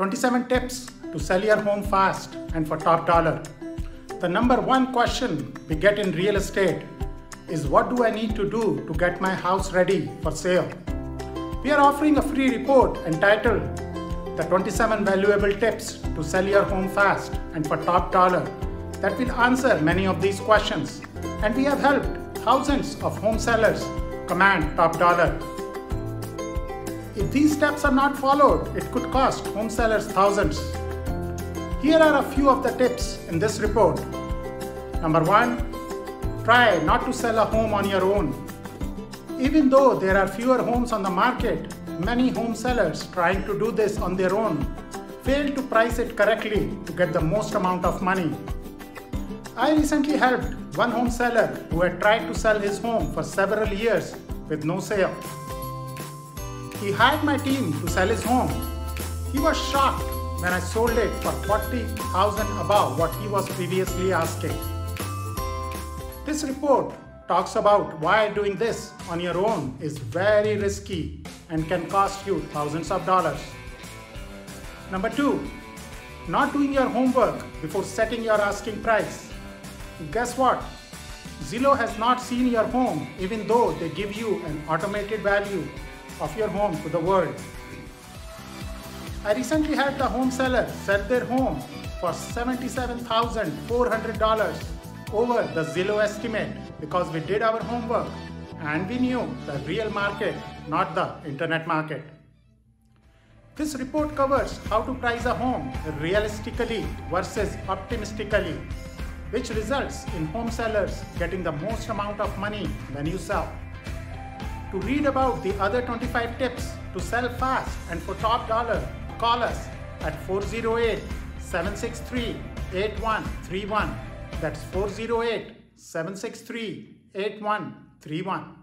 27 tips to sell your home fast and for top dollar. The number one question we get in real estate is what do I need to do to get my house ready for sale? We are offering a free report entitled The 27 Valuable Tips to Sell Your Home Fast and for Top Dollar that will answer many of these questions. And we have helped thousands of home sellers command top dollar. If these steps are not followed, it could cost home sellers thousands. Here are a few of the tips in this report. Number one, try not to sell a home on your own. Even though there are fewer homes on the market, many home sellers trying to do this on their own fail to price it correctly to get the most amount of money. I recently helped one home seller who had tried to sell his home for several years with no sale. He hired my team to sell his home. He was shocked when I sold it for 40,000 above what he was previously asking. This report talks about why doing this on your own is very risky and can cost you thousands of dollars. Number two, not doing your homework before setting your asking price. Guess what? Zillow has not seen your home even though they give you an automated value of your home to the world. I recently had the home seller sell their home for $77,400 over the Zillow estimate because we did our homework and we knew the real market, not the internet market. This report covers how to price a home realistically versus optimistically which results in home sellers getting the most amount of money when you sell. To read about the other 25 tips to sell fast and for top dollar, call us at 408 763 8131. That's 408 763 8131.